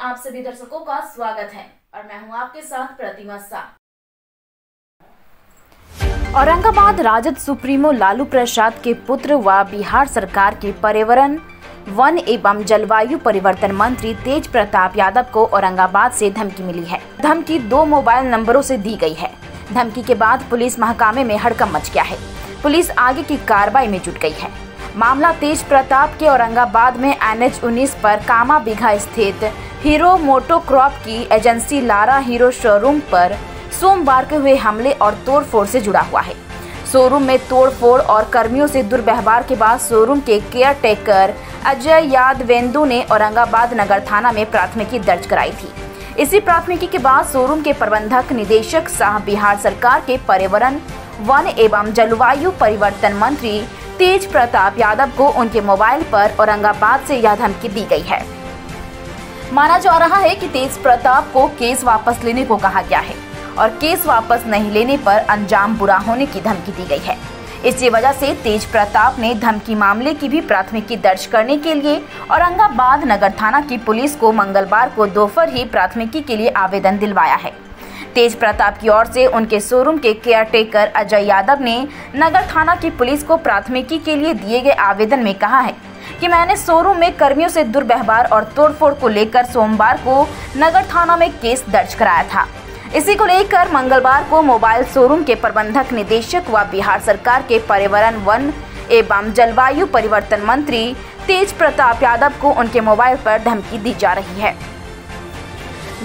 आप सभी दर्शकों का स्वागत है और मैं हूँ आपके साथ प्रतिमा शाह। औरंगाबाद राजद सुप्रीमो लालू प्रसाद के पुत्र व बिहार सरकार के पर्यावरण, वन एवं जलवायु परिवर्तन मंत्री तेज प्रताप यादव को औरंगाबाद से धमकी मिली है। धमकी दो मोबाइल नंबरों से दी गई है। धमकी के बाद पुलिस महकामे में हड़कम मच गया है। पुलिस आगे की कार्रवाई में जुट गई है। मामला तेज प्रताप के औरंगाबाद में एन एच उन्नीस पर कामा बिघा स्थित हीरो मोटोक्रॉप की एजेंसी लारा हीरो शोरूम पर सोमवार के हुए हमले और तोड़फोड़ से जुड़ा हुआ है। शोरूम में तोड़फोड़ और कर्मियों से दुर्व्यवहार के बाद शोरूम के केयर टेकर अजय यादवेंदु ने औरंगाबाद नगर थाना में प्राथमिकी दर्ज कराई थी। इसी प्राथमिकी के बाद शोरूम के प्रबंधक, निदेशक, शाह बिहार सरकार के पर्यावरण, वन एवं जलवायु परिवर्तन मंत्री तेज प्रताप यादव को उनके मोबाइल पर औरंगाबाद से यह धमकी दी गई है। माना जा रहा है कि तेज प्रताप को केस वापस लेने को कहा गया है और केस वापस नहीं लेने पर अंजाम बुरा होने की धमकी दी गई है। इसी वजह से तेज प्रताप ने धमकी मामले की भी प्राथमिकी दर्ज करने के लिए औरंगाबाद नगर थाना की पुलिस को मंगलवार को दोपहर ही प्राथमिकी के लिए आवेदन दिलवाया है। तेज प्रताप की ओर से उनके शोरूम के केयर टेकर अजय यादव ने नगर थाना की पुलिस को प्राथमिकी के लिए दिए गए आवेदन में कहा है कि मैंने शोरूम में कर्मियों से दुर्व्यवहार और तोड़फोड़ को लेकर सोमवार को नगर थाना में केस दर्ज कराया था। इसी को लेकर मंगलवार को मोबाइल शोरूम के प्रबंधक, निदेशक व बिहार सरकार के पर्यावरण, वन एवं जलवायु परिवर्तन मंत्री तेज प्रताप यादव को उनके मोबाइल पर धमकी दी जा रही है।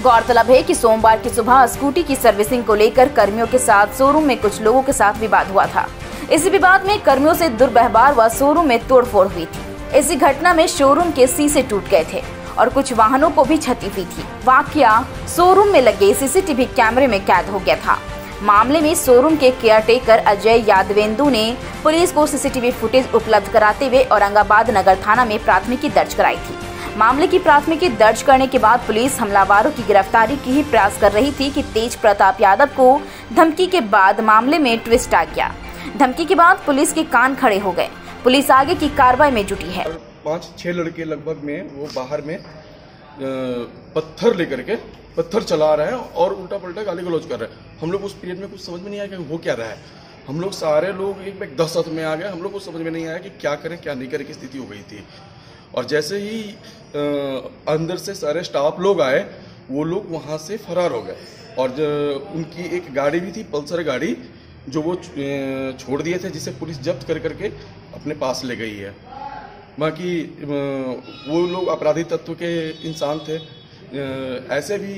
गौरतलब है कि सोमवार की सुबह स्कूटी की सर्विसिंग को लेकर कर्मियों के साथ शोरूम में कुछ लोगों के साथ विवाद हुआ था। इसी विवाद में कर्मियों से दुर्व्यवहार व शोरूम में तोड़फोड़ हुई थी। इसी घटना में शोरूम के शीशे टूट गए थे और कुछ वाहनों को भी क्षति हुई थी। वाकया शोरूम में लगे सीसीटीवी कैमरे में कैद हो गया था। मामले में शोरूम के केयरटेकर अजय यादवेंदु ने पुलिस को सीसीटीवी फुटेज उपलब्ध कराते हुए औरंगाबाद नगर थाना में प्राथमिकी दर्ज कराई थी। मामले की प्राथमिकी दर्ज करने के बाद पुलिस हमलावरों की गिरफ्तारी की ही प्रयास कर रही थी कि तेज प्रताप यादव को धमकी के बाद मामले में ट्विस्ट आ गया। धमकी के बाद पुलिस के कान खड़े हो गए। पुलिस आगे की कार्रवाई में जुटी है। पाँच, छह लड़के लगभग में, वो बाहर में पत्थर लेकर के पत्थर चला रहे हैं और उल्टा पलटा गाली गलौज कर रहे हैं। हम लोग उस पीरियड में कुछ समझ में नहीं आया कि वो क्या रहा है। हम लोग सारे लोग एक बैग दस हाथ में आ गए। हम लोग को समझ में नहीं आया कि क्या करें, क्या नहीं करें की स्थिति हो गई थी। और जैसे ही अंदर से सारे स्टाफ लोग आए, वो लोग वहाँ से फरार हो गए। और उनकी एक गाड़ी भी थी, पल्सर गाड़ी, जो वो छोड़ दिए थे, जिसे पुलिस जब्त कर करके अपने पास ले गई है। बाकी वो लोग अपराधी तत्व के इंसान थे। ऐसे भी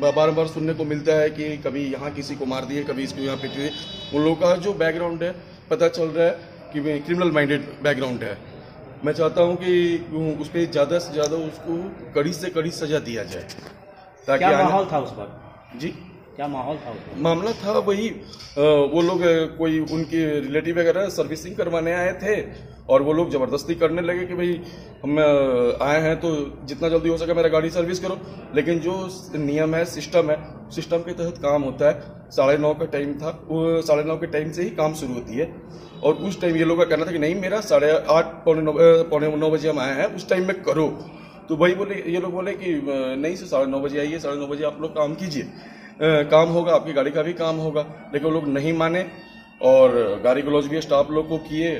बार बार सुनने को मिलता है कि कभी यहाँ किसी को मार दिए, कभी इसको यहाँ पिट दिए। उन लोगों का जो बैकग्राउंड है, पता चल रहा है कि क्रिमिनल माइंडेड बैकग्राउंड है। मैं चाहता हूँ कि उस पर ज़्यादा से ज़्यादा उसको कड़ी से कड़ी सजा दिया जाए ताकि क्या माहौल था उस वक्त जी? क्या माहौल था मामला था वही वो लोग कोई उनके रिलेटिव वगैरह सर्विसिंग करवाने आए थे और वो लोग ज़बरदस्ती करने लगे कि भाई, हम आए हैं तो जितना जल्दी हो सके मेरा गाड़ी सर्विस करो। लेकिन जो नियम है, सिस्टम है, सिस्टम के तहत काम होता है। साढ़े नौ का टाइम था, वो साढ़े नौ के टाइम से ही काम शुरू होती है। और उस टाइम ये लोग का कहना था कि नहीं, मेरा साढ़े आठ, पौने नौ पौने नौ बजे हम आए हैं, उस टाइम में करो। तो वही बोले, ये लोग बोले कि नहीं सर, साढ़े नौ बजे आइए, साढ़े नौ बजे आप लोग काम कीजिए। काम होगा आपकी गाड़ी का भी काम होगा। लेकिन वो लोग नहीं माने और गाड़ी गलौज भी स्टाफ लोग को किए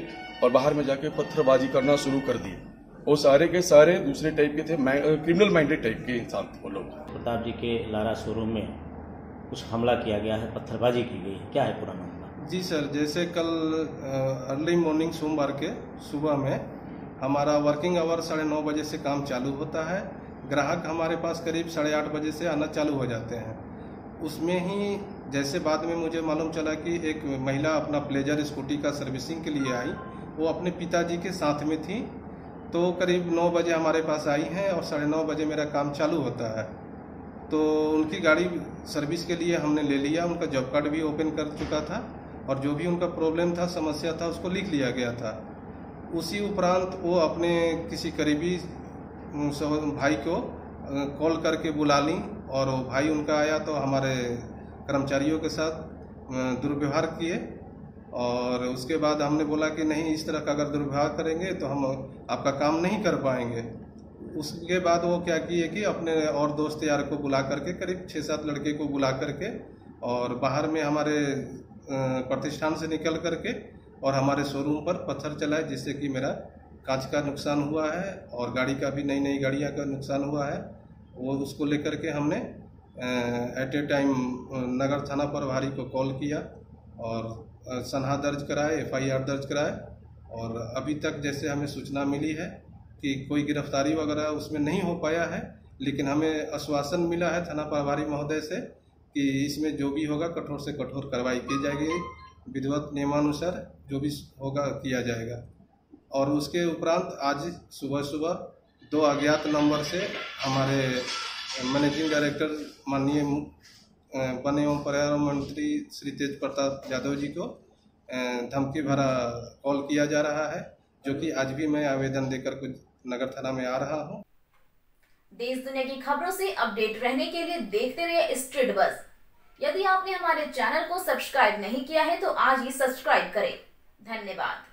और बाहर में जाके पत्थरबाजी करना शुरू कर दिए। वो सारे के सारे दूसरे टाइप के थे क्रिमिनल माइंडेड टाइप के इंसान थे वो लोग। प्रताप जी के लारा शोरूम में कुछ हमला किया गया है पत्थरबाजी की गई है। क्या है पूरा मामला? जी सर जैसे कल अर्ली मॉर्निंग सोमवार के सुबह में हमारा वर्किंग आवर साढ़े नौ बजे से काम चालू होता है। ग्राहक हमारे पास करीब साढ़े आठ बजे से आना चालू हो जाते हैं। उसमें ही जैसे बाद में मुझे मालूम चला कि एक महिला अपना प्लेजर स्कूटी का सर्विसिंग के लिए आई, वो अपने पिताजी के साथ में थी। तो करीब नौ बजे हमारे पास आई हैं और साढ़े नौ बजे मेरा काम चालू होता है। तो उनकी गाड़ी सर्विस के लिए हमने ले लिया, उनका जॉब कार्ड भी ओपन कर चुका था और जो भी उनका प्रॉब्लम था, समस्या था, उसको लिख लिया गया था। उसी उपरांत वो अपने किसी करीबी भाई को कॉल करके बुला ली। और वो भाई उनका आया तो हमारे कर्मचारियों के साथ दुर्व्यवहार किए। और उसके बाद हमने बोला कि नहीं, इस तरह का अगर दुर्व्यवहार करेंगे तो हम आपका काम नहीं कर पाएँगे। उसके बाद वो क्या किए कि अपने और दोस्त यार को बुला करके, करीब छः सात लड़के को बुला करके और बाहर में हमारे प्रतिष्ठान से निकल करके और हमारे शोरूम पर पत्थर चलाए, जिससे कि मेरा कांच का नुकसान हुआ है और गाड़ी का भी नई नई गाड़ियाँ का नुकसान हुआ है। वो उसको लेकर के हमने एट ए टाइम नगर थाना प्रभारी को कॉल किया और सनहा दर्ज कराए एफआईआर दर्ज कराए और अभी तक जैसे हमें सूचना मिली है कि कोई गिरफ्तारी वगैरह उसमें नहीं हो पाया है, लेकिन हमें आश्वासन मिला है थाना प्रभारी महोदय से कि इसमें जो भी होगा कठोर से कठोर कार्रवाई की जाएगी। विधिवत नियमानुसार जो भी होगा किया जाएगा। और उसके उपरांत आज सुबह सुबह दो अज्ञात नंबर से हमारे मैनेजिंग डायरेक्टर माननीय वन एवं पर्यावरण मंत्री श्री तेज प्रताप यादव जी को धमकी भरा कॉल किया जा रहा है, जो कि आज भी मैं आवेदन देकर कुछ नगर थाना में आ रहा हूँ। देश दुनिया की खबरों से अपडेट रहने के लिए देखते रहिए स्ट्रीट बस। यदि आपने हमारे चैनल को सब्सक्राइब नहीं किया है तो आज ही सब्सक्राइब करें। धन्यवाद।